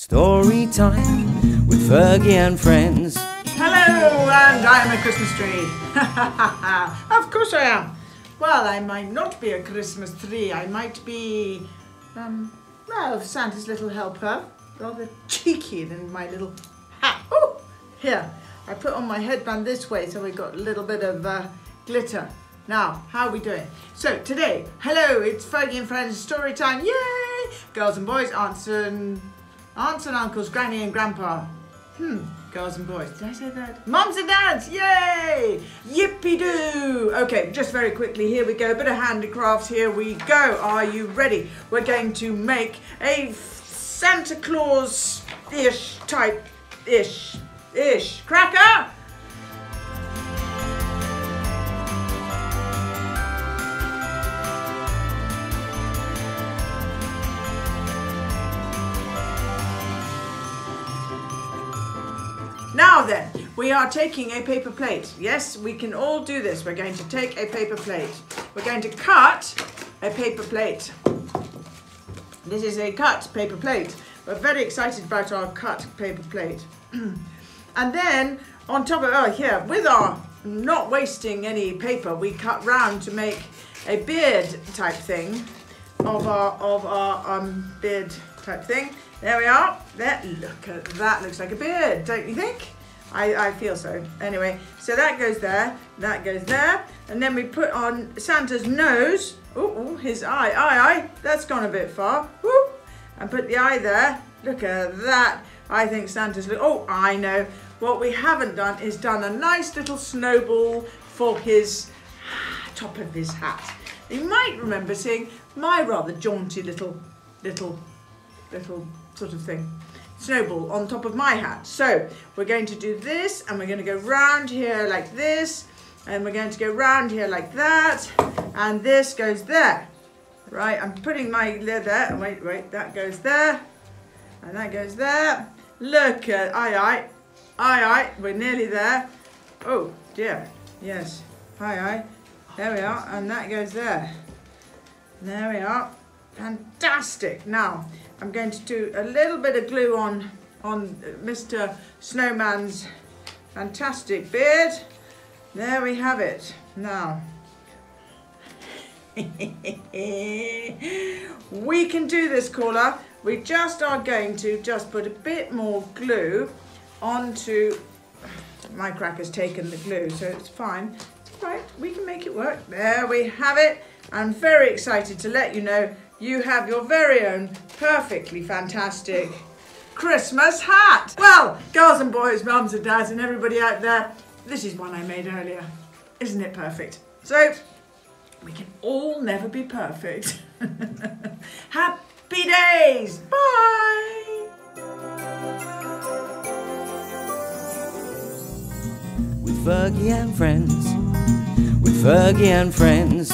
Story time with Fergie and friends. Hello, and I am a Christmas tree. of course I am. Well, I might not be a Christmas tree. I might be, um, well, Santa's little helper. Rather cheeky than my little hat. Oh, here. I put on my headband this way so we got a little bit of uh, glitter. Now, how are we doing? So today, hello, it's Fergie and Friends story time. Yay! Girls and boys, aunts and aunts and uncles, granny and grandpa. Hmm, girls and boys. Did I say that? Mums and dads, yay! Yippee doo! Okay, just very quickly, here we go. A Bit of handicrafts, here we go. Are you ready? We're going to make a Santa Claus-ish type ish ish cracker. Now then, we are taking a paper plate. Yes, we can all do this. We're going to take a paper plate. We're going to cut a paper plate. This is a cut paper plate. We're very excited about our cut paper plate. and then on top of, oh here, with our not wasting any paper, we cut round to make a beard type thing of our, of our um, beard type thing. There we are. There, look at that. Looks like a beard, don't you think? I, I feel so. Anyway, so that goes there, that goes there, and then we put on Santa's nose. Oh, his eye, eye, eye. That's gone a bit far. Woo! And put the eye there. Look at that. I think Santa's look. Oh, I know. What we haven't done is done a nice little snowball for his top of his hat. You might remember seeing my rather jaunty little, little, little sort of thing. Snowball on top of my hat. So we're going to do this and we're going to go round here like this and we're going to go round here like that and this goes there. Right, I'm putting my lid there. Wait, wait, that goes there and that goes there. Look at, aye, aye, aye, aye, we're nearly there. Oh dear, yes, aye, aye. There we are, and that goes there. There we are. Fantastic. Now, I'm going to do a little bit of glue on, on Mr. Snowman's fantastic beard. There we have it. Now, we can do this, caller. We just are going to just put a bit more glue onto, my cracker's taken the glue, so it's fine. It's right, we can make it work. There we have it. I'm very excited to let you know you have your very own perfectly fantastic Christmas hat. Well, girls and boys, mums and dads and everybody out there, this is one I made earlier. Isn't it perfect? So, we can all never be perfect. Happy days! Bye! With Fergie and friends. With Fergie and friends.